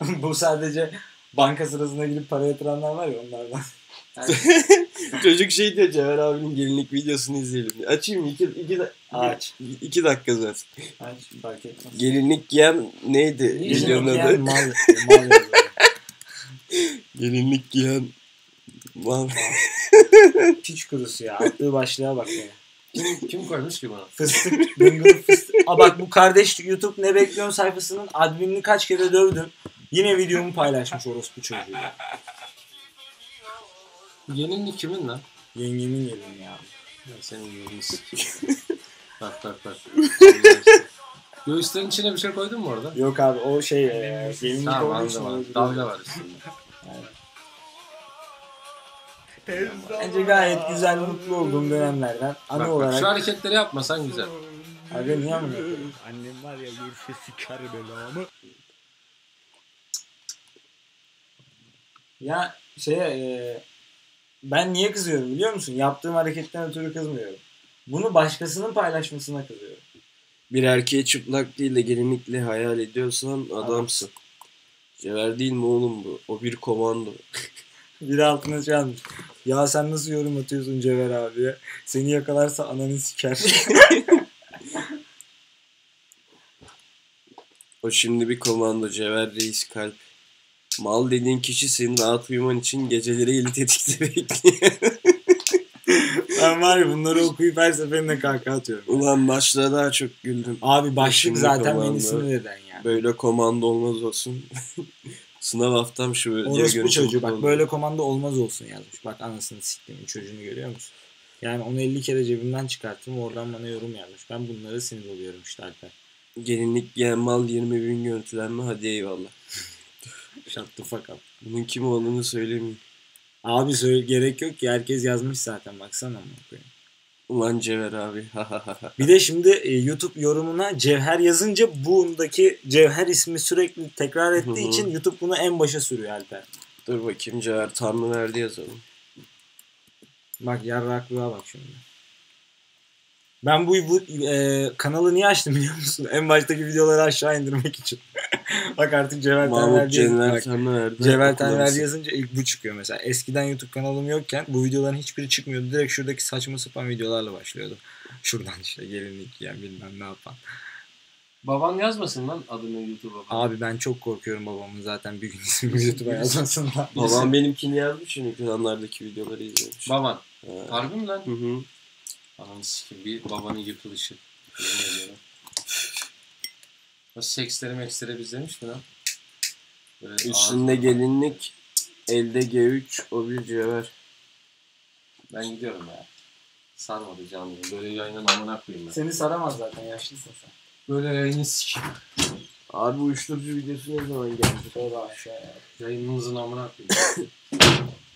onlardan. Bu sadece banka sırasında gidip para yatıranlar var ya onlardan. Çocuk şey diyor Cevher abinin gelinlik videosunu izleyelim. diyor. Açayım? İki, iki, da- Aç. iki dakika zaten. Aç fark etmez. Gelinlik giyen neydi? Gelinlik Videonun giyen adı. mal, mal. Gelinlik giyen mal. Piç kurusu ya. Attığı başlığa bak ya. Kim, koymuş ki bana? Fıstık, dıngıl fıstık. Aa bak bu kardeş YouTube ne bekliyorsun sayfasının adminini kaç kere dövdüm. Yine videomu paylaşmış orospu çocuğu. ya. Gelinlik kimin lan? Yengemin gelini ya. Ya senin yerini sikeyim. bak bak bak. Göğüslerin içine bir şey koydun mu orada? Yok abi o şey e, gelinlik Tamam anladım. Dalga var üstünde. Bence gayet güzel mutlu olduğum dönemlerden anı Bak, bak, olarak. şu hareketleri yapmasan güzel. Abi niye mi? Annem var ya görse sikar belamı. Ya şeye e, ben niye kızıyorum biliyor musun? Yaptığım hareketten ötürü kızmıyorum. Bunu başkasının paylaşmasına kızıyorum. Bir erkeği çıplak değil de gelinlikle hayal ediyorsan adamsın. Cevher değil mi oğlum bu? O bir komando. Biri altına şey. Ya sen nasıl yorum atıyorsun Cevher abiye? Seni yakalarsa ananı siker. O şimdi bir komando Cevher Reis kalp. Mal dediğin kişi senin rahat uyuman için geceleri eli tetikte bekliyor. ben var ya bunları okuyup her seferinde kahkaha atıyorum. Ulan başta daha çok güldüm. Abi başlık Şimdi zaten komando. beni sinir eden ya. Böyle komando olmaz olsun. Sınav haftam şu Orospu görüntü çocuğu bak böyle komando olmaz olsun yazmış. Bak anasını siktiğimin çocuğunu görüyor musun? Yani onu 50 kere cebimden çıkarttım oradan bana yorum yazmış. Ben bunlara sinir oluyorum işte Alper. Gelinlik giyen mal 20 bin görüntülenme hadi eyvallah. Shut the fuck up. Bunun kim olduğunu söylemeyeyim. Abi söyle gerek yok ki herkes yazmış zaten baksana amına koyayım. Ulan Cevher abi. Bir de şimdi e, YouTube yorumuna Cevher yazınca bundaki Cevher ismi sürekli tekrar ettiği için YouTube bunu en başa sürüyor Alper. Dur bakayım Cevher Tanrı verdi yazalım. Bak yarraklığa bak şimdi. Ben bu, bu e, kanalı niye açtım biliyor musun? En baştaki videoları aşağı indirmek için. bak artık Cevher Mahmut Tanver diye Cenver bak, Tanrı verdi. Cevher Okulları Tanver sık- yazınca ilk bu çıkıyor mesela. Eskiden YouTube kanalım yokken bu videoların hiçbiri çıkmıyordu. Direkt şuradaki saçma sapan videolarla başlıyordu. Şuradan işte gelinlik giyen bilmem ne yapan. Baban yazmasın lan adını YouTube'a. Abi ben çok korkuyorum babamın zaten bir gün ismini YouTube'a yazmasından. Babam benimkini yazmış çünkü ekranlardaki videoları izlemiş. Baban. Ha. Harbi mi lan? Hı hı. Ananı sikim bir babanın yırtılışı. Seksleri meksleri bizlemiş mi lan? Böyle Üstünde ağzı- gelinlik, elde G3, o bir Cevher. Ben gidiyorum ya. Sarmadı canlı. Böyle yayının amına koyayım ben. Seni saramaz zaten yaşlısın sen. Böyle yayını sikeyim. Abi uyuşturucu videosu ne zaman geldi? Şöyle aşağıya. Yayınınızın amına koyayım.